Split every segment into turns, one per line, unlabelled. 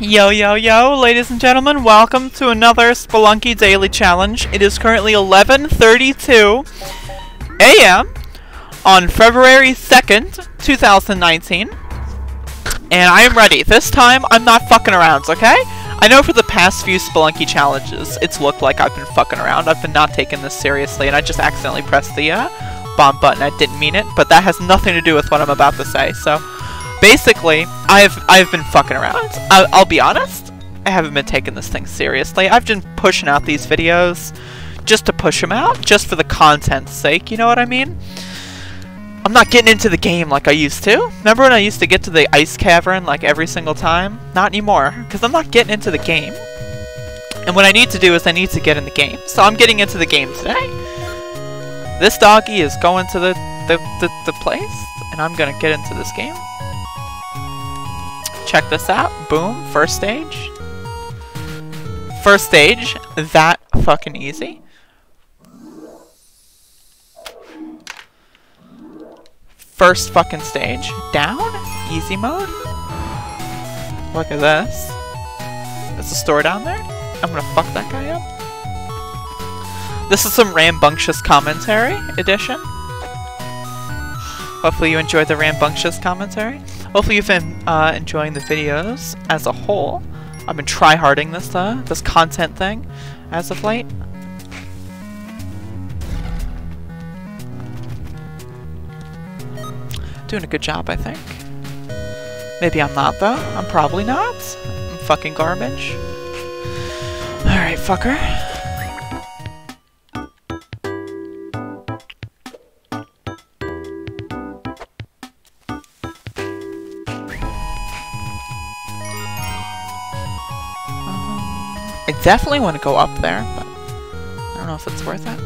Yo, yo, yo, ladies and gentlemen, welcome to another Spelunky Daily Challenge. It is currently 11.32 a.m. on February 2nd, 2019. And I am ready. This time, I'm not fucking around, okay? I know for the past few Spelunky challenges, it's looked like I've been fucking around. I've been not taking this seriously, and I just accidentally pressed the uh, bomb button. I didn't mean it, but that has nothing to do with what I'm about to say, so basically, I've I've been fucking around. I, I'll be honest. I haven't been taking this thing seriously. I've been pushing out these videos just to push them out, just for the content's sake. You know what I mean? I'm not getting into the game like I used to. Remember when I used to get to the ice cavern like every single time? Not anymore, because I'm not getting into the game. And what I need to do is I need to get in the game. So I'm getting into the game today. This doggy is going to the, the, the, the place, and I'm going to get into this game. Check this out. Boom. First stage. First stage. That fucking easy. First fucking stage. Down. Easy mode. Look at this. There's a store down there. I'm gonna fuck that guy up. This is some rambunctious commentary edition. Hopefully you enjoyed the rambunctious commentary. Hopefully you've been uh, enjoying the videos as a whole. I've been tryharding this uh, this content thing as of late. Doing a good job, I think. Maybe I'm not, though. I'm probably not. I'm fucking garbage. Alright, fucker. Definitely want to go up there, but I don't know if it's worth it.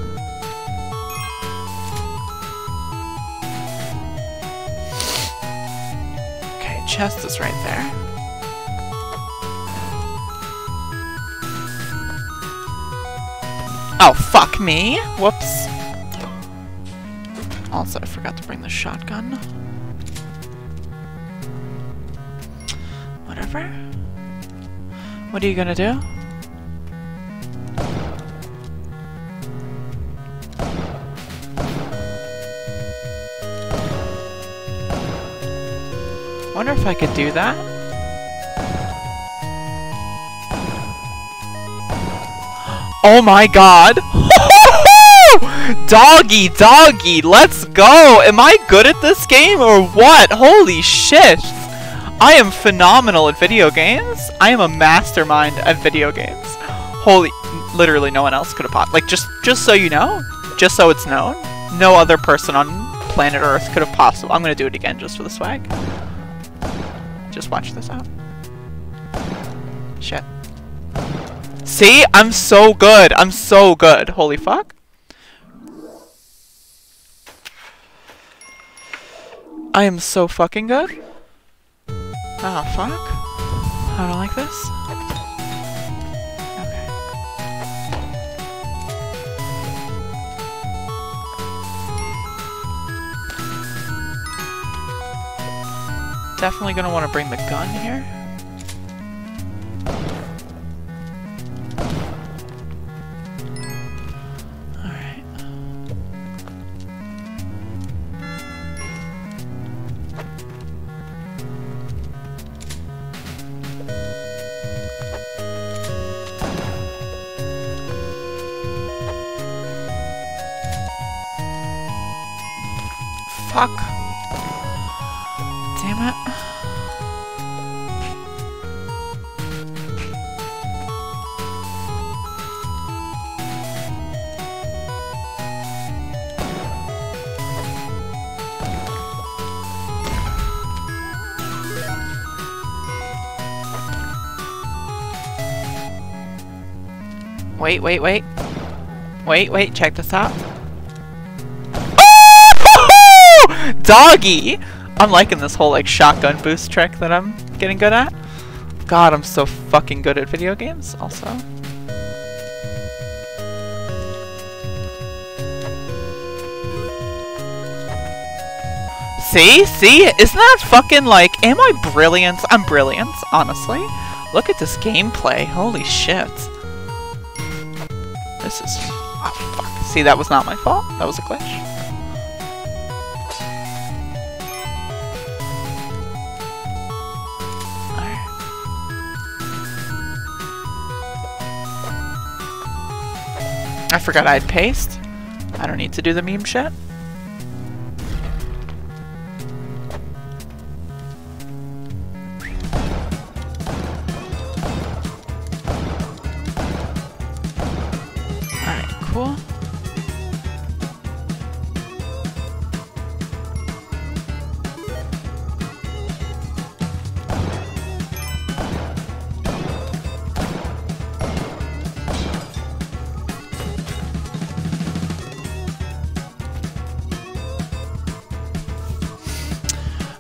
Okay, chest is right there. Oh, fuck me! Whoops. Also, I forgot to bring the shotgun. Whatever. What are you gonna do? Wonder if I could do that. Oh my god! doggy, doggy, let's go! Am I good at this game or what? Holy shit! I am phenomenal at video games. I am a mastermind at video games. Holy, literally no one else could have popped. Like, just, just so you know, just so it's known, no other person on planet Earth could have possible. I'm gonna do it again just for the swag. Just watch this out. Shit. See? I'm so good. I'm so good. Holy fuck. I am so fucking good. Oh, fuck. I don't like this. Definitely gonna want to bring the gun here. Damn it. Wait, wait, wait. Wait, wait, check this out. Oh! Doggy! I'm liking this whole like shotgun boost trick that I'm getting good at. God, I'm so fucking good at video games also. See? See? Isn't that fucking like, am I brilliant? I'm brilliant, honestly. Look at this gameplay. Holy shit. This is... Oh, fuck. See, that was not my fault. That was a glitch. I forgot I'd paste. I don't need to do the meme shit. Alright, cool.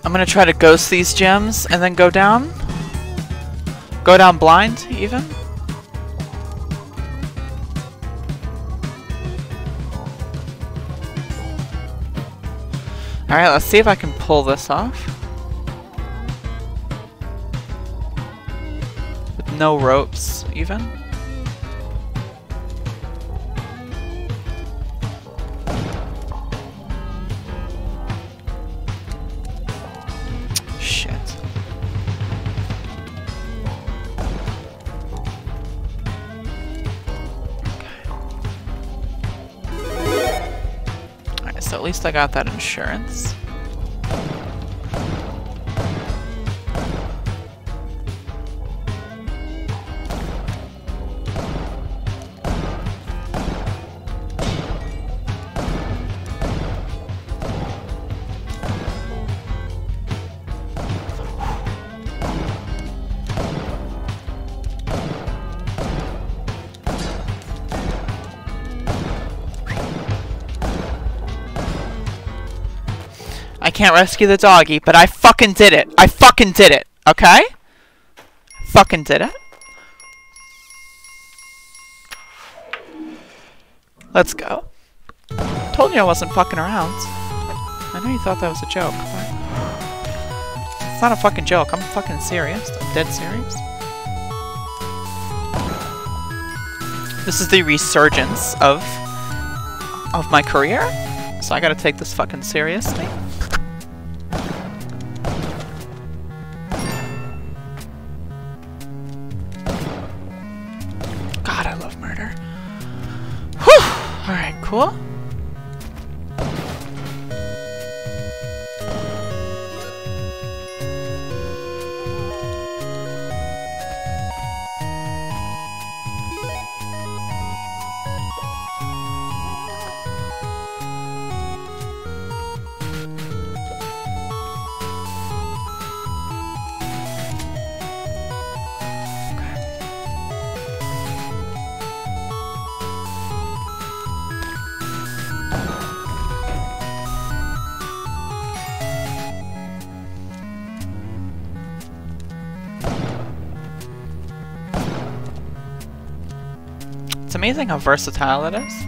I'm gonna try to ghost these gems and then go down. Go down blind, even. Alright, let's see if I can pull this off. With no ropes, even. Least I got that insurance. Can't rescue the doggy, but I fucking did it. I fucking did it. Okay? Fucking did it. Let's go. Told you I wasn't fucking around. I know you thought that was a joke. It's not a fucking joke. I'm fucking serious. I'm dead serious. This is the resurgence of... of my career. So I gotta take this fucking seriously. Whew! Amazing how versatile it is.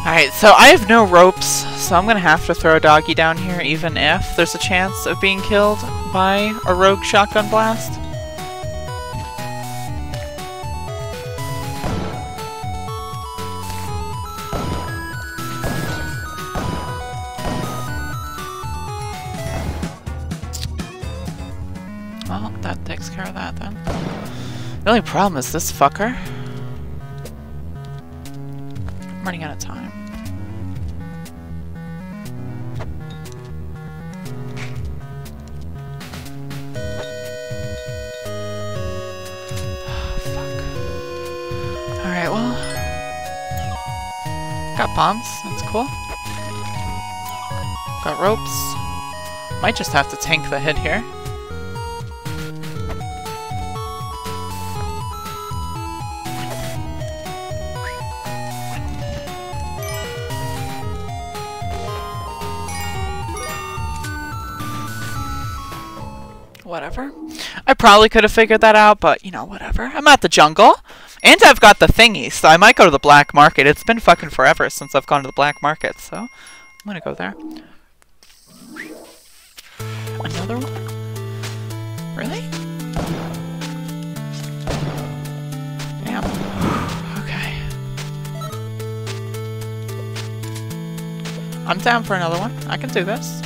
Alright, so I have no ropes, so I'm gonna have to throw a doggy down here even if there's a chance of being killed by a rogue shotgun blast. The only problem is this fucker. I'm running out of time. Ah, fuck. Alright, well. Got bombs. That's cool. Got ropes. Might just have to tank the hit here. Whatever. I probably could have figured that out, but, you know, whatever. I'm at the jungle. And I've got the thingy, so I might go to the black market. It's been fucking forever since I've gone to the black market, so I'm gonna go there. Another one? Really? Damn. okay. I'm down for another one. I can do this.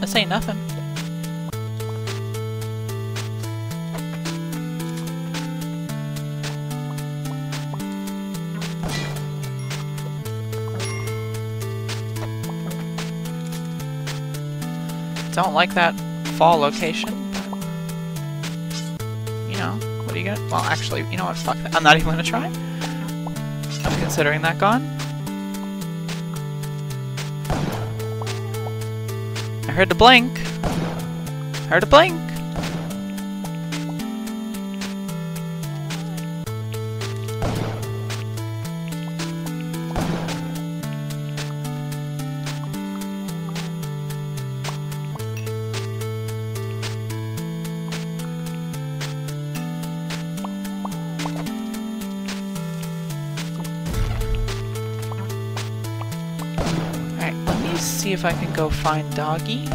This ain't nothing. Don't like that fall location. you know, what are you gonna... Well, actually, you know what? Fuck that. I'm not even gonna try. I'm considering that gone. I heard the blink. Heard a blink. See if I can go find Doggy.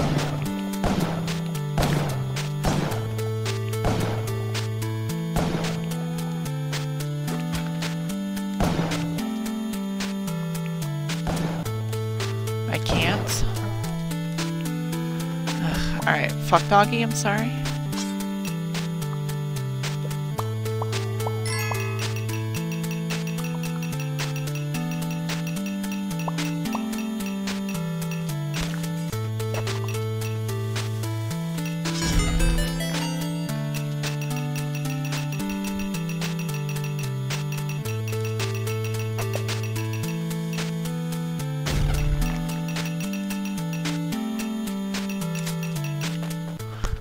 I can't. Alright, fuck Doggy, I'm sorry.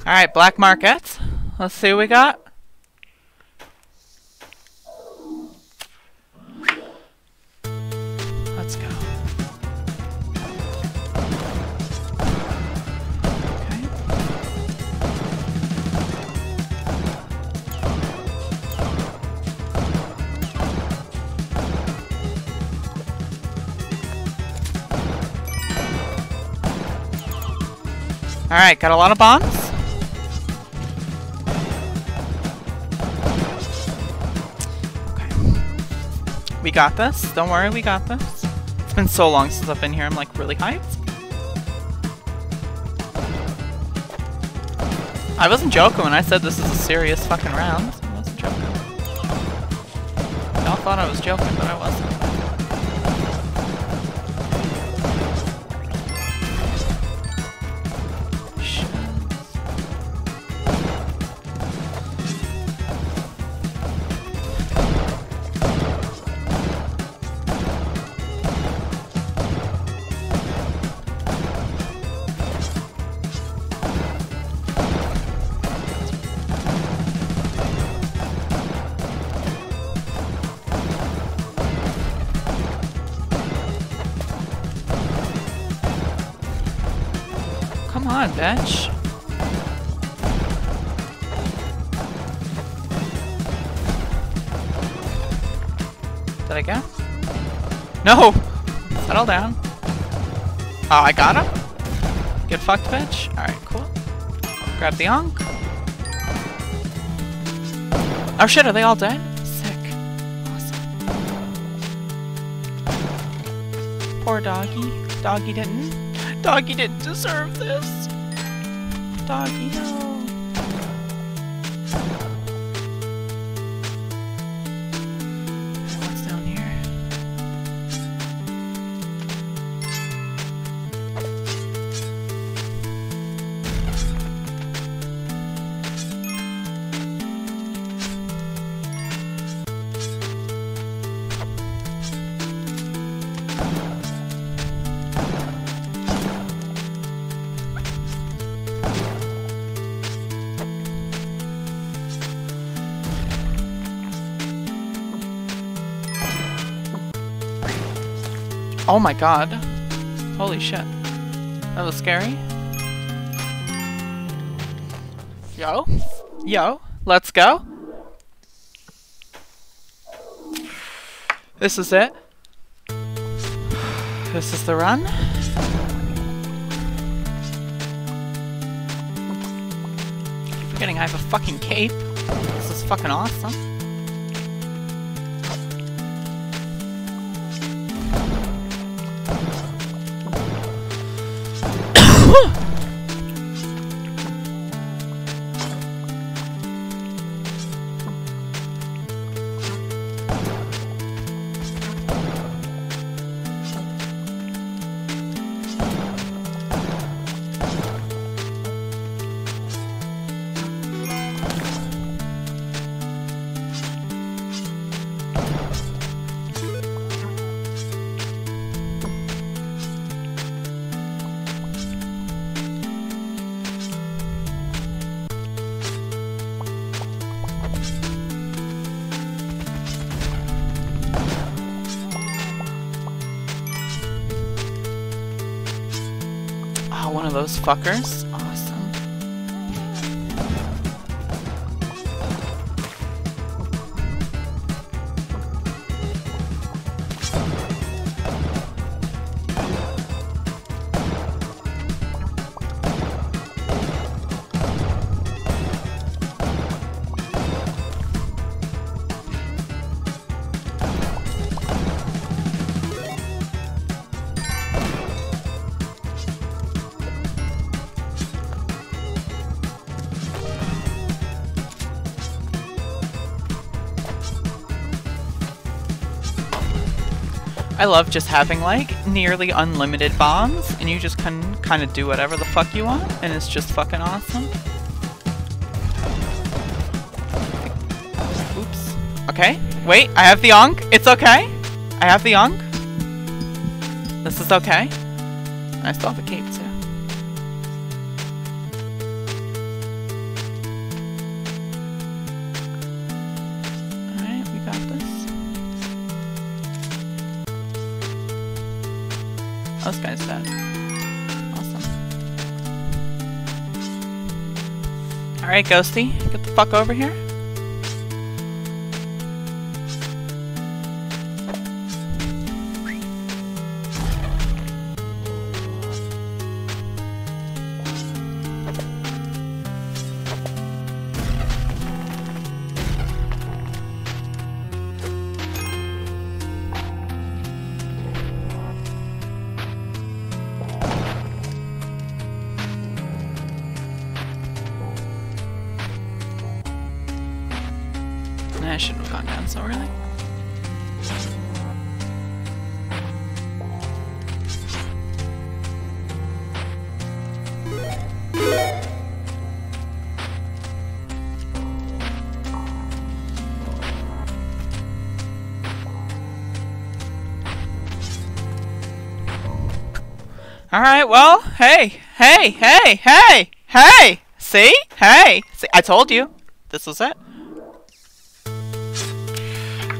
Alright, black market. Let's see what we got. Let's go. Alright, got a lot of bombs. Got this. Don't worry, we got this. It's been so long since I've been here, I'm like really hyped. I wasn't joking when I said this is a serious fucking round. I wasn't joking. Y'all thought I was joking, but I wasn't. Bitch. Did I get? No! Settle down. Oh, I got him? Get fucked, bitch? Alright, cool. Grab the Ankh. Oh shit, are they all dead? Sick. Awesome. Poor doggy. Doggy didn't. Doggy didn't deserve this. Doggy, no. Oh my god. Holy shit. That was scary. Yo. Yo. Let's go. This is it. This is the run. Keep Forgetting I have a fucking cape. This is fucking awesome. Oh, those fuckers. I love just having like nearly unlimited bombs and you just can kind of do whatever the fuck you want and it's just fucking awesome. Oops. Okay. Wait, I have the Ankh. It's okay. I have the Ankh. This is okay. I still have a cape Alright, Ghosty, get the fuck over here. Alright, well, hey, hey, hey, hey, hey! See? Hey! See, I told you. This was it.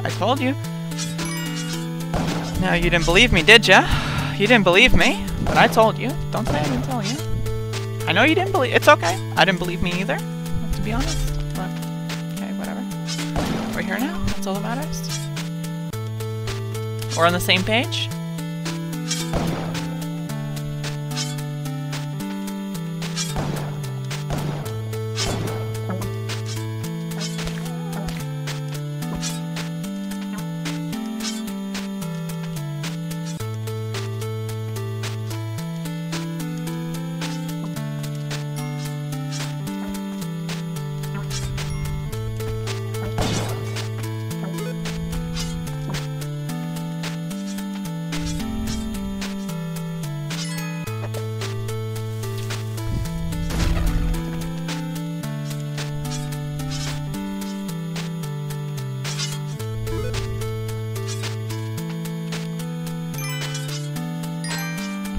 I told you. No, you didn't believe me, did ya? You didn't believe me, but I told you. Don't say I didn't tell you. I know you didn't believe. It's okay. I didn't believe me either, to be honest. But okay, whatever. We're here now. That's all that matters. We're on the same page.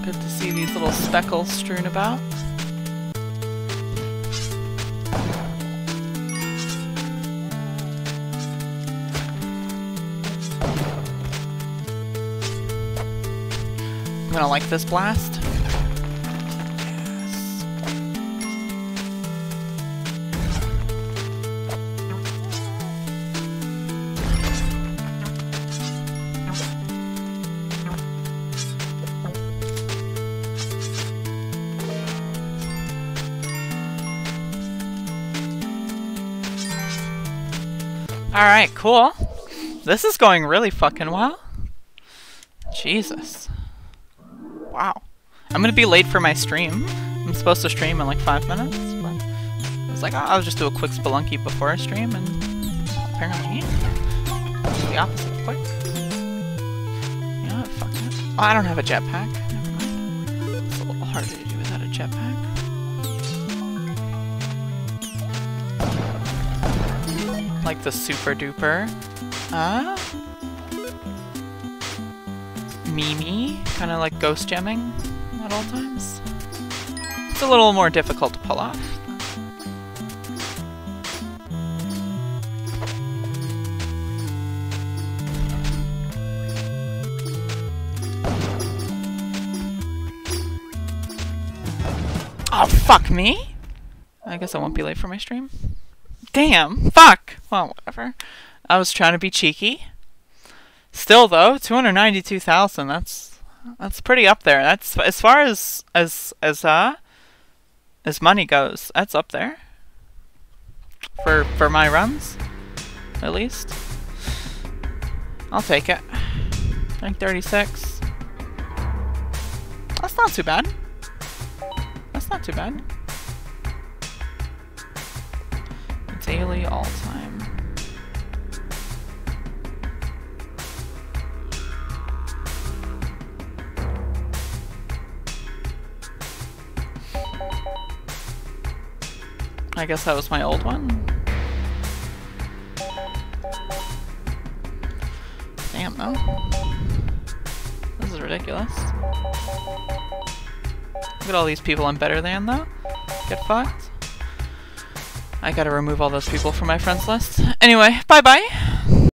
Good to see these little speckles strewn about. I'm gonna like this blast. Alright, cool. This is going really fucking well. Jesus. Wow. I'm gonna be late for my stream. I'm supposed to stream in like five minutes, but I was like, oh, I'll just do a quick spelunky before I stream, and apparently the opposite quick. Yeah, fuck it. Oh, I don't have a jetpack. Never mind. It's a little harder to do Like the super duper. Uh? Mimi, kind of like ghost jamming at all times. It's a little more difficult to pull off. Oh, fuck me! I guess I won't be late for my stream. Damn! Fuck! Well, whatever. I was trying to be cheeky. Still, though, 292,000, that's that's pretty up there. That's as far as as as uh as money goes. That's up there. For for my runs, at least. I'll take it. Rank 36. That's not too bad. That's not too bad. Daily all time. I guess that was my old one. Damn, though. This is ridiculous. Look at all these people I'm better than, though. Get fucked. I gotta remove all those people from my friends list. Anyway, bye-bye!